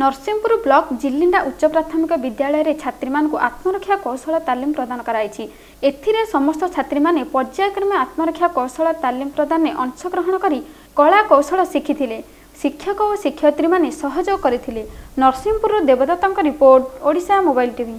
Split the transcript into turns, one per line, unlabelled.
Narasinghpur block Jilinda ଉଚ୍ଚ ପ୍ରାଥମିକ ବିଦ୍ୟାଳୟରେ ଛାତ୍ରୀମାନଙ୍କୁ ଆତ୍ମରକ୍ଷା କୌଶଳ ତାଲିମ ପ୍ରଦାନ କରାଯାଇଛି। ଏଥିରେ ସମସ୍ତ ଛାତ୍ରୀମାନେ ପର୍ଯ୍ୟାୟକ୍ରମେ ଆତ୍ମରକ୍ଷା କୌଶଳ ତାଲିମ ପ୍ରଦାନରେ ଅଂଶଗ୍ରହଣ କରି କଳା କୌଶଳ ଶିଖିଥିଲେ। ଶିକ୍ଷକ ଓ ଶିକ୍ଷୟତ୍ରୀମାନେ ସହଯୋଗ କରିଥିଲେ। ନରସିଂହପୁରରୁ ଦେବଦତ୍ତଙ୍କ ରିପୋର୍ଟ ଓଡ଼ିଶା ମୋବାଇଲ ଟିଭି।